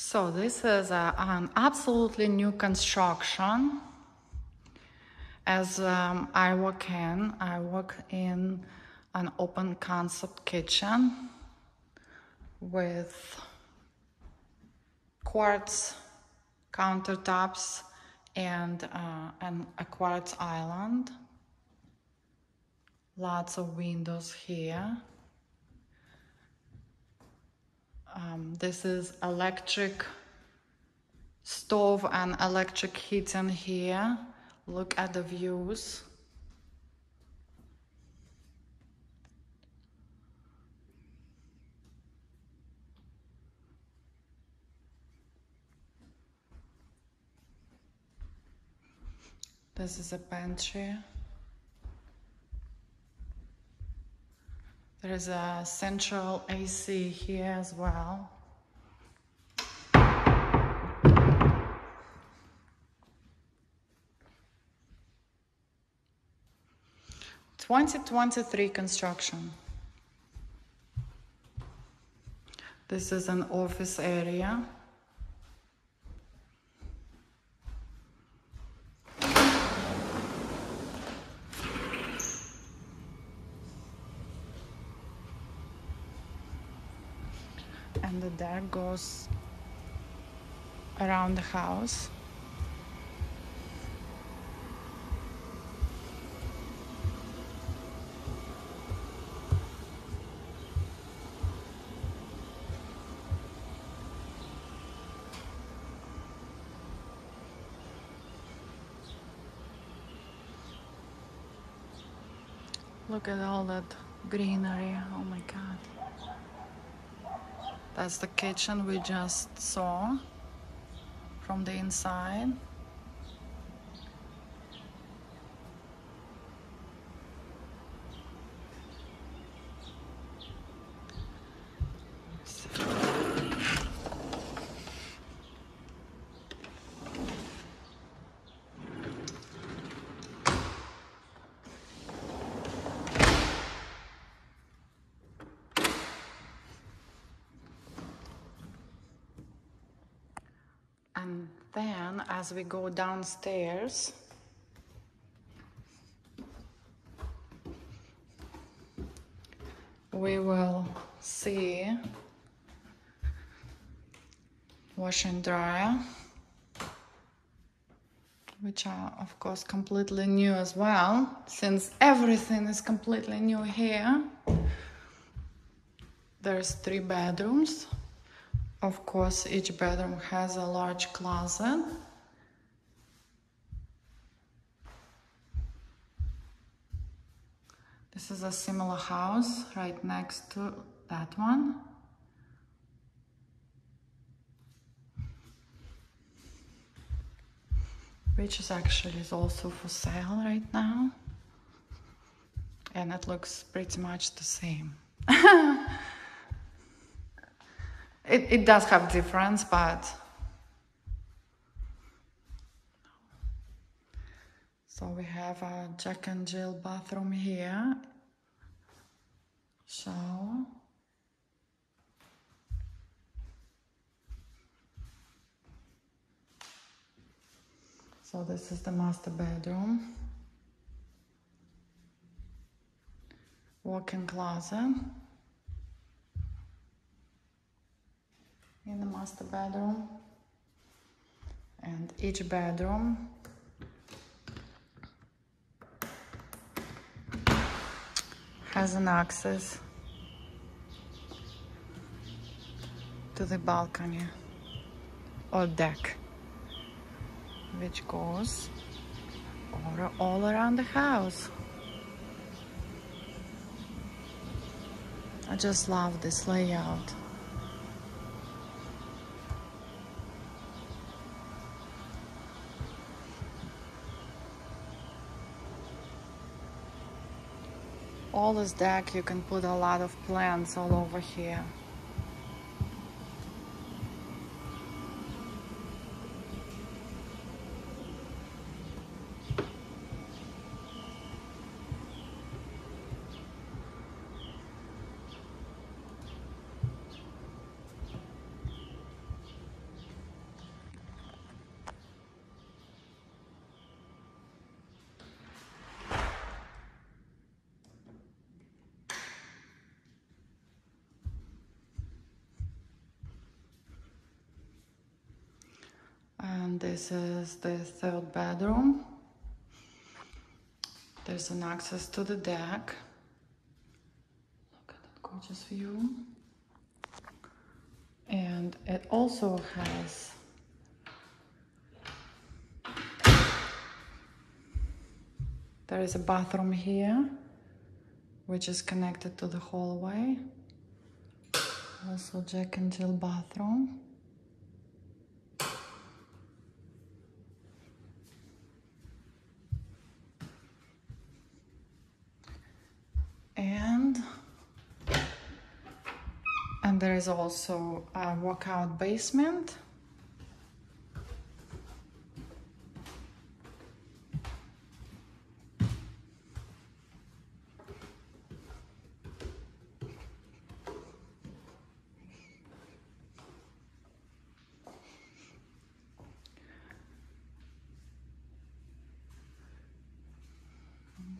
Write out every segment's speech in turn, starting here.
So this is a, an absolutely new construction. As um, I walk in, I walk in an open concept kitchen with quartz countertops and, uh, and a quartz island. Lots of windows here. Um, this is electric stove and electric heating here. Look at the views. This is a pantry. There is a central AC here as well. Twenty twenty three construction. This is an office area. And the deck goes around the house. Look at all that greenery, oh my god. That's the kitchen we just saw from the inside. And then as we go downstairs, we will see wash and dryer which are of course completely new as well since everything is completely new here. There's three bedrooms of course, each bedroom has a large closet. This is a similar house right next to that one. Which is actually is also for sale right now. And it looks pretty much the same. It, it does have difference, but so we have a Jack and Jill bathroom here. So So this is the master bedroom. Walk-in closet. in the master bedroom. And each bedroom has an access to the balcony or deck which goes all around the house. I just love this layout all this deck you can put a lot of plants all over here This is the third bedroom. There's an access to the deck. Look at that gorgeous view. And it also has there is a bathroom here which is connected to the hallway also Jack and Jill bathroom and and there is also a walkout basement.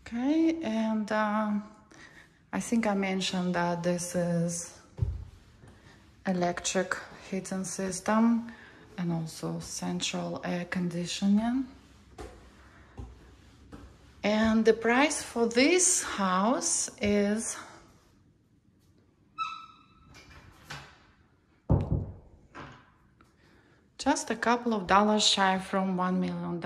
Okay, and uh, I think I mentioned that this is electric heating system and also central air conditioning. And the price for this house is just a couple of dollars shy from $1 million.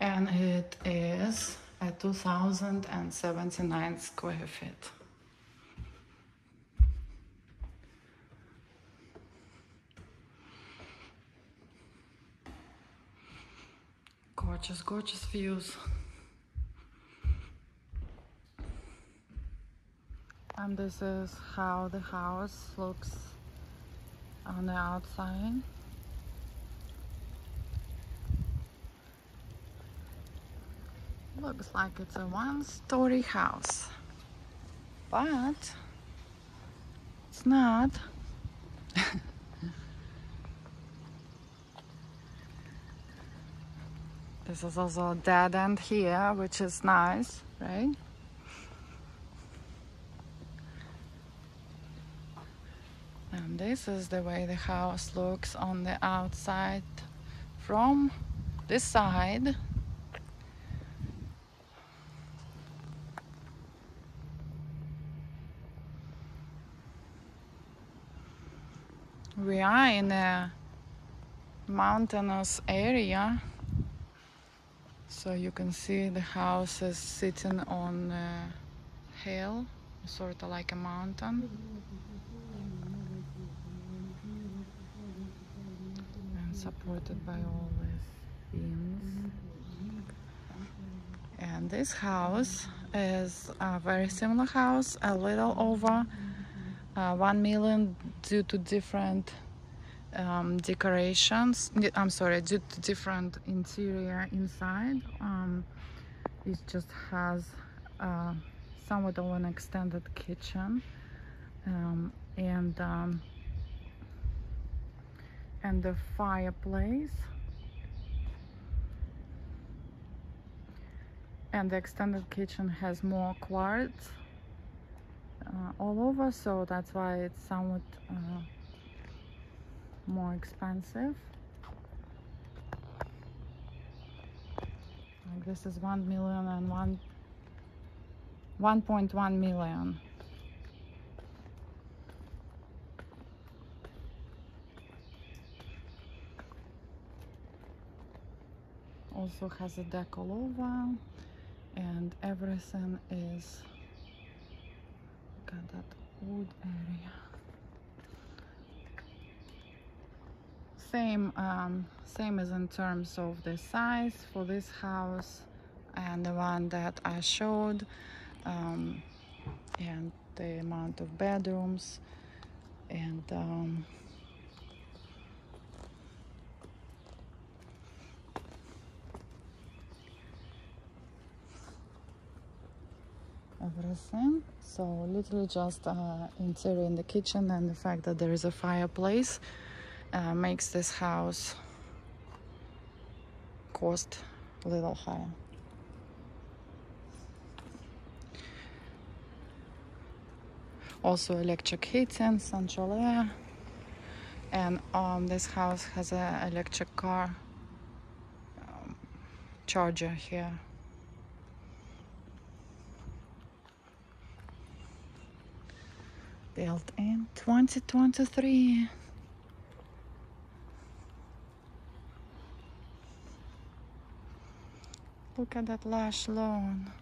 And it is a 2079 square feet. Gorgeous, gorgeous views. And this is how the house looks on the outside. Looks like it's a one-story house, but it's not. This is also a dead end here, which is nice, right? And this is the way the house looks on the outside from this side. We are in a mountainous area so you can see the house is sitting on a hill, sort of like a mountain. And supported by all these beams. And this house is a very similar house, a little over uh, 1 million due to different um, decorations. I'm sorry different interior inside. Um, it just has uh, somewhat of an extended kitchen. Um, and um, and the fireplace. And the extended kitchen has more quartz uh, all over. So that's why it's somewhat uh, more expensive. Like this is 1 million and 1 1.1 million. Also has a deck all over and everything is got that wood area same um, same as in terms of the size for this house and the one that I showed um, and the amount of bedrooms and um, everything. So literally just uh, interior in the kitchen and the fact that there is a fireplace uh, makes this house cost a little higher. Also electric heating, central air, and um, this house has an electric car um, charger here. Built in 2023. Look at that lush lawn.